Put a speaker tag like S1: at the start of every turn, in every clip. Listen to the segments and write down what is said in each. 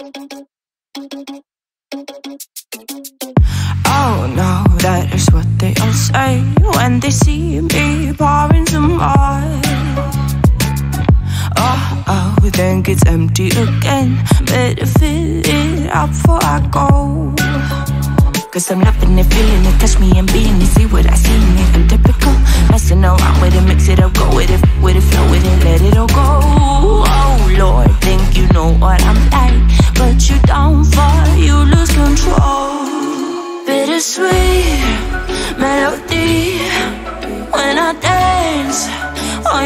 S1: Oh no, that is what they all say when they see me pouring some more. Oh, oh, think it's empty again. Better fill it up before I go. Cause I'm loving it, feeling it, touch me and being it, see what I see in it. I'm typical, messing around with it, mix it up, go with it, with it, flow with it, let it all go.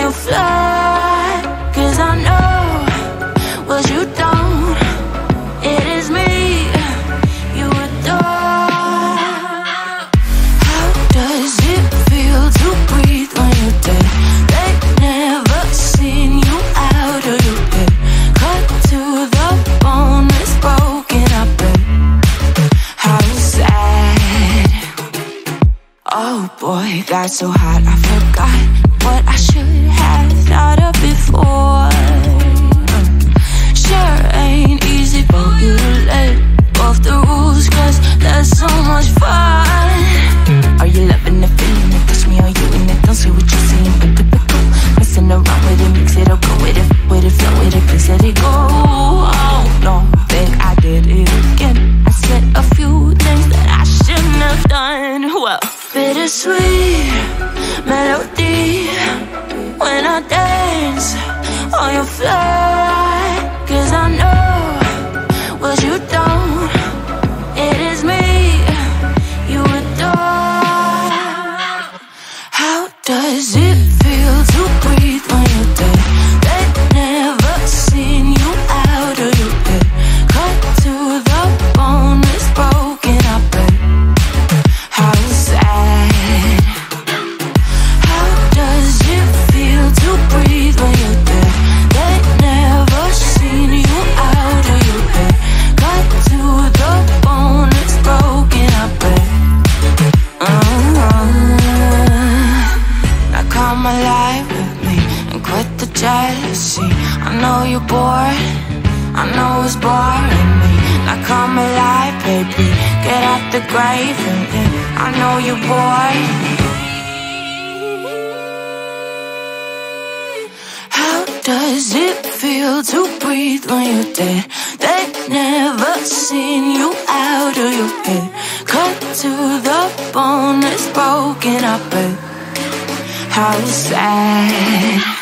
S1: Cause I know you don't. It is me you adore. How does it feel to breathe when you're dead? They never seen you out. Cut to the bone, it's broken up. How sad. Oh boy, got so hot I forgot what I should thought of before. Cause I know what you don't. It is me you adore. How does it alive with me and quit the jealousy. I know you're bored, I know it's boring me. Now come alive, baby, get out the grave and then I know you're bored. How does it feel to breathe when you're dead? They never seen you out of your head. Cut to the bone, it's broken up. How sad.